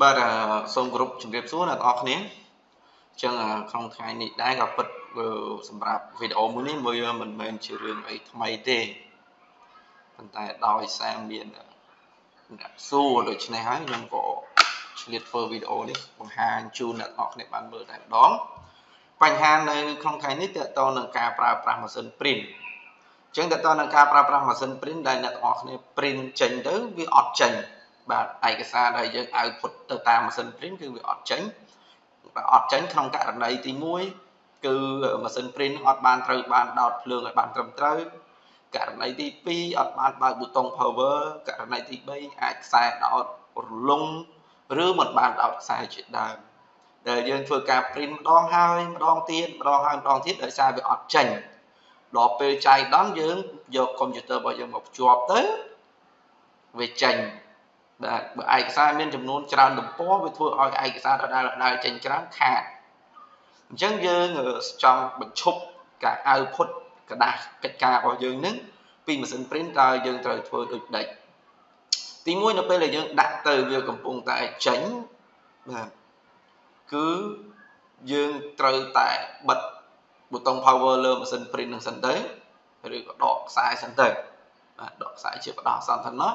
បាទសូមគោរពជម្រាបសួរអ្នកនរគ្នាអញ្ចឹងក្នុងថ្ងៃនេះដែរក៏ពិតសម្រាប់វីដេអូមួយនេះមើលមិនមែនជារឿងអីថ្មីទេប៉ុន្តែដោយសារមានអ្នកសួរដូច្នេះហើយខ្ញុំក៏ឆ្លៀតធ្វើវីដេអូនេះបង្ហាញជូនអ្នកនរគ្នាបានមើលតែម្ដងបញ្ហានៅក្នុងថ្ងៃនេះតើតើនឹងការប្រើប្រាស់ម៉ាស៊ីន print អញ្ចឹងតើតើនឹងការប្រើប្រាស់ម៉ាស៊ីន print ដែលអ្នកនរគ្នា print ចេញទៅវាអត់ចេញ បាទឯកសារដែលយើងឲ្យពុតទៅតាមម៉ាស៊ីន print គឺវាអត់ចេញបើអត់ចេញក្នុងករណីទី1គឺម៉ាស៊ីន print អត់បានត្រូវបានដោតភ្លើងឲ្យបានត្រឹមត្រូវករណីទី2អត់បានបើកប៊ូតុង power ករណីទី3អាចខ្សែដោតរលុងឬមិនបានដោតខ្សែជាដើមដែលយើងធ្វើការ print ម្ដងហើយម្ដងទៀតម្ដងហើយម្ដងទៀតដោយសារវាអត់ចេញដល់ពេលចាយដំយើងយកកុំព្យូទ័ររបស់យើងមកភ្ជាប់ទៅវាចេញ បាទបើឯកសារមានចំនួនច្រើនទំព័រវាធ្វើឲ្យឯកសារដដែលដដែលចេញច្រើនខាតអញ្ចឹងយើងចង់បញ្ឈប់ការអៅផុតกระดาษកិច្ចការរបស់យើងនឹងពីម៉ាស៊ីន print តើយើងត្រូវធ្វើដូចដេចទី1នៅពេលដែលយើងដាក់ទៅវាកំពុងតែចេញបាទគឺយើងត្រូវតែបិទប៊ូតុង power លើម៉ាស៊ីន print នឹងសិនទៅឬក៏ដកខ្សែសិនទៅបាទដកខ្សែជាបដោះសន្តិណោះ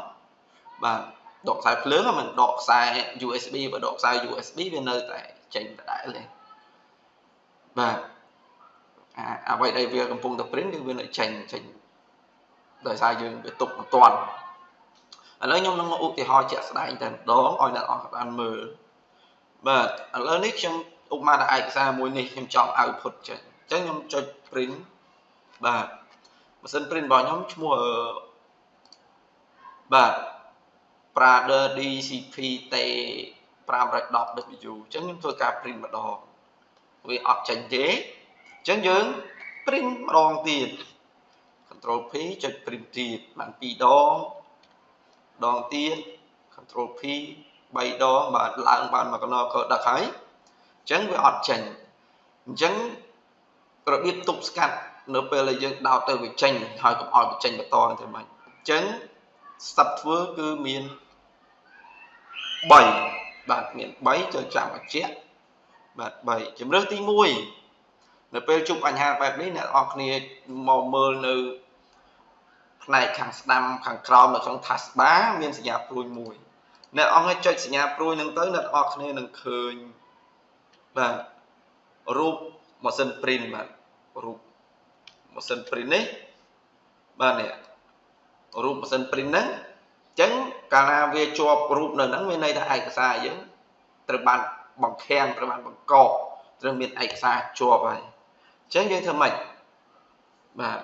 បាទ ដកខ្សែភ្លើងមិនដកខ្សែ USB បើដកខ្សែ USB វានៅតែចេញដដែលទេបាទអាអ្វីដែលវាកំពុងតែ print គឺវានៅចេញចេញដោយសារយើងវាទុកមិនទាន់ឥឡូវខ្ញុំនឹងឧទាហរណ៍ជាក់ស្ដែងតែម្ដងឲ្យអ្នកអរបានមើលបាទឥឡូវនេះខ្ញុំឧបមាដល់ឯកសារមួយនេះខ្ញុំចង់ output ចេញអញ្ចឹងខ្ញុំចុច print បាទម៉ាស៊ីន print របស់ខ្ញុំឈ្មោះបាទ Prada DCP T 510W អញ្ចឹងខ្ញុំធ្វើការ print ម្ដងវាអត់ចេញទេអញ្ចឹងយើង print ម្ដងទៀត Control P ចុច print ទៀតបាន2ដងដងទៀត Control P 3ដងបាទឡើងបានមកកណកដឹកហើយអញ្ចឹងវាអត់ចេញអញ្ចឹងរបៀបទប់ស្កាត់នៅពេលដែលយើងដោតទៅវាចេញហើយកុំឲ្យវាចេញបន្តទៅមិនអញ្ចឹងស្តាប់ធ្វើគឺមាន 3បាទមាន3ចូលចាំបញ្ជាក់បាទ3ជំរើសទី1នៅពេលជួបបញ្ហាបែបនេះអ្នកនរគ្នាមកមើលនៅផ្នែកខាងស្ដាំខាងក្រោមនៅក្នុង taskbar មានសញ្ញាព្រួយមួយអ្នកអង្គចុចសញ្ញាព្រួយនឹងទៅអ្នកនរគ្នានឹងឃើញបាទរូបម៉ាស៊ីន print បាទរូបម៉ាស៊ីន print នេះបាទនេះរូបម៉ាស៊ីន print ហ្នឹង ចឹងកាលណាវាជាប់រូបនៅហ្នឹងមានន័យថាឯកសារយើងត្រូវបានបង្ខាំងត្រូវបានបង្កកត្រូវមានឯកសារជាប់ហើយចឹងយើងធ្វើម៉េចបាទ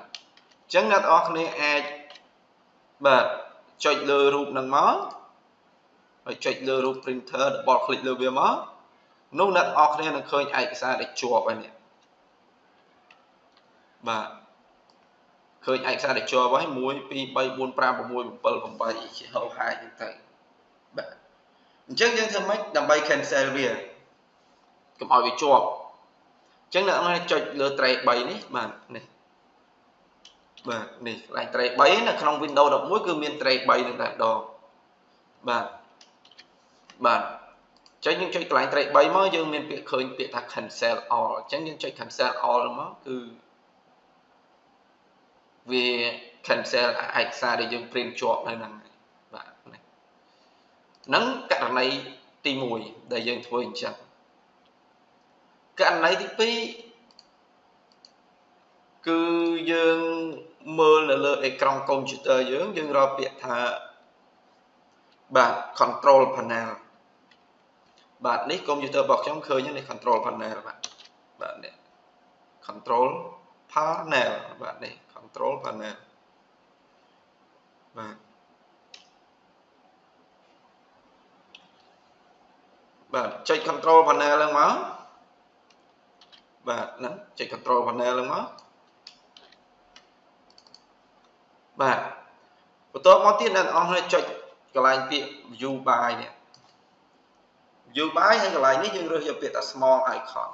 ចឹងអ្នកទាំងអស់គ្នាអាចបាទចុចលើរូបហ្នឹងមកហើយចុចលើរូប printer របស់ click លើវាមកនោះអ្នកទាំងអស់គ្នានឹងឃើញឯកសារដែលជាប់ហើយនេះបាទ ឃើញឯកសារដែលជាប់ហើយ1 2 3 4 5 6 7 8ជាហោហាយទៅបាទអញ្ចឹងយើងធ្វើម៉េចដើម្បី cancel វាកុំឲ្យវាជាប់អញ្ចឹងអ្នកអាចចុចលើ tray 3នេះបាទនេះបាទនេះកន្លែង tray 3នៅក្នុង Windows 11គឺមាន tray 3នឹងតែម្ដងបាទបាទចឹងយើងចុចកន្លែង tray 3មកយើងមានពាក្យឃើញពាក្យថា cancel all អញ្ចឹងយើងចុច cancel all មកគឺ វា cancel ឯកសារដែលយើង print ជាប់នៅហ្នឹងបាទហ្នឹងករណីទី1ដែលយើងធ្វើអញ្ចឹងករណីទី2គឺយើងមើលនៅលើអេក្រង់កុំព្យូទ័រយើងយើងរកពាក្យថាបាទ control panel បាទនេះកុំព្យូទ័ររបស់ខ្ញុំឃើញនេះ control panel បាទបាទនេះ control panel បាទនេះ control panel បាទបាទចុច control panel ឡើងមកបាទហ្នឹងចុច control panel ឡើងមកបាទបន្ទាប់មកទៀតអ្នកអស់គ្នាចុចកន្លែងពាក្យ view by នេះ view by ហើយកន្លែងនេះយើងរើសយកពាក្យថា small icon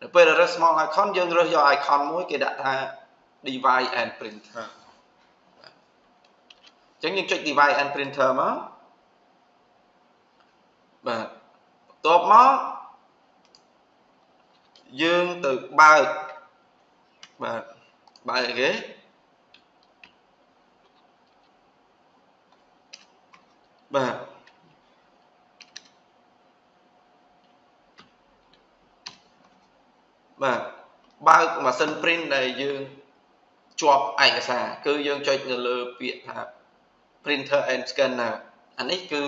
នៅពេលរើស small icon យើងរើសយក icon មួយគេដាក់ថា device and printer អញ្ចឹងយើងចុច device and printer មកបាទបន្ទាប់មកយើងទៅបើកបាទបើកគេបាទបាទ បើកម៉ាស៊ីន print ដែលយើងជាប់ឯកសារគឺយើងចុចនៅលើពាក្យថា printer and scanner អានេះគឺ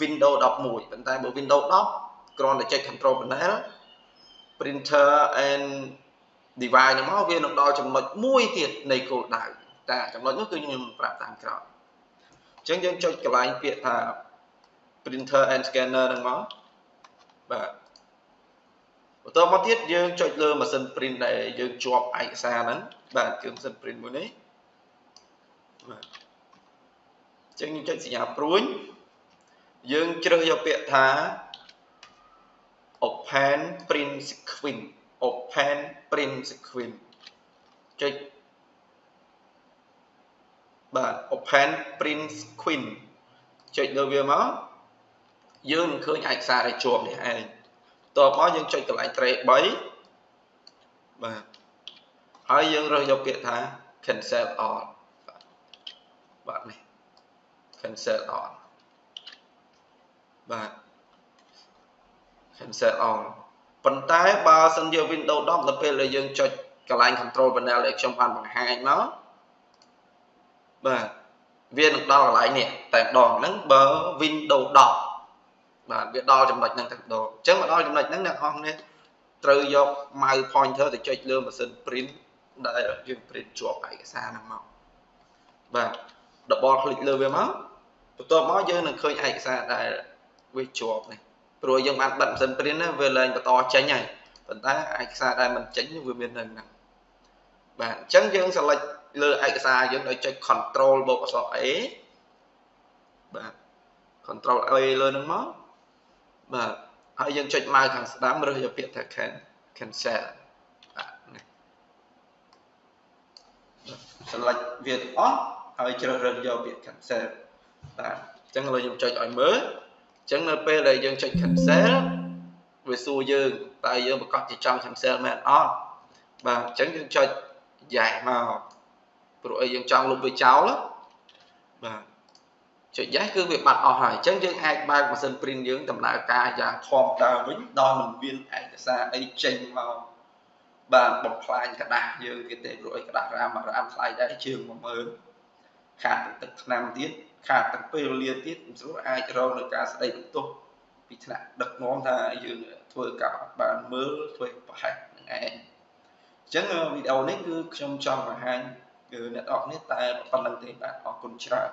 Windows 11ប៉ុន្តែបើ Windows 10គ្រាន់តែចុច control panel printer and device ហ្នឹងមកវានឹងដល់ចំណុចមួយទៀតនៃគោលដៅតែចំណុចនោះគឺខ្ញុំប្រាប់តាមក្រោយអញ្ចឹងយើងចុចកន្លែងពាក្យថា printer and scanner ហ្នឹងមកបាទ បន្តមកទៀតយើងចុចលើម៉ាស៊ីន print ដែលយើងជាប់ឯកសារហ្នឹងបាទគឺម៉ាស៊ីន print មួយនេះបាទអញ្ចឹងយើងចុចសញ្ញាព្រួញយើងជ្រើសយកពាក្យថា open print sequence open print sequence ចុចបាទ open print sequence ចុចលើវាមកយើងនឹងឃើញឯកសារដែលជាប់នេះឯង តបមកយើងចុចកន្លែងត្រេ3បាទហើយយើងរើសយកពាក្យថា cancel all បាទនេះ cancel all បាទ cancel all ប៉ុន្តែបើសិនជា Windows 10ដល់ពេលដែលយើងចុចកន្លែង control panel ដែលខ្ញុំបានបង្ហាញមកបាទវានឹងដល់កន្លែងនេះតែម្ដងហ្នឹងបើ Windows 10 បាទវាដល់ចំណុចហ្នឹងតែម្ដងអញ្ចឹងមកដល់ចំណុចហ្នឹងអ្នកនរគ្នាត្រូវយក mouse pointer ទៅចុចលើម៉ាស៊ីន print ដែលយើង print ជាប់ឯកសារហ្នឹងមកបាទ double click លើវាមកបន្ទាប់មកយើងនឹងឃើញឯកសារដែលវាជាប់នេះព្រោះយើងបានបិទម៉ាស៊ីន print ណាវាលែងបន្តចេញហើយប៉ុន្តែឯកសារដែលមិនចេញវាមាននៅហ្នឹងបាទអញ្ចឹងយើង select លើឯកសារយើងដោយចុច control បូកអក្សរ A បាទ control A លើហ្នឹងមក បាទហើយយើងចុចម៉ៅខាងស្ដាំរើសយកពាក្យថា can cancel បាទនេះ select វាទាំងអស់ហើយជ្រើសរើសយកពាក្យ cancel បាទអញ្ចឹងឥឡូវខ្ញុំចុចឲ្យមើលអញ្ចឹងនៅពេលដែលយើងចុច cancel វាសួរយើងតើយើងប្រកាសជាចង់ cancel មែនអត់បាទអញ្ចឹងយើងចុច yes មកព្រោះអីយើងចង់លុបវាចោលបាទ ចុច yes គឺវាបាត់អស់ហើយអញ្ចឹងយើងអាចបើកម៉ាស៊ីន print យើងដំណើរការយ៉ាងធម្មតាវិញដោយមិនមានឯកសារអីចេញមកបាទបំផ្លាញกระดาษយើងទៀតទេព្រោះអីกระดาษរ៉ាមរ៉ាមថ្លៃដែរជាង10000ខាតទឹកឆ្នាំទៀតខាតទាំងពេលវេលាទៀតមិនស្រួលអាចរងនឹងការស្ដីបន្ទោសពីថ្នាក់ដឹកនាំថាយើងធ្វើការបានមើលធ្វើប្រហែសនឹងឯងអញ្ចឹងវីដេអូនេះគឺខ្ញុំចង់បង្ហាញគឺអ្នកនរគ្នាតែប៉ុណ្្នឹងទេបាទអរគុណច្រើន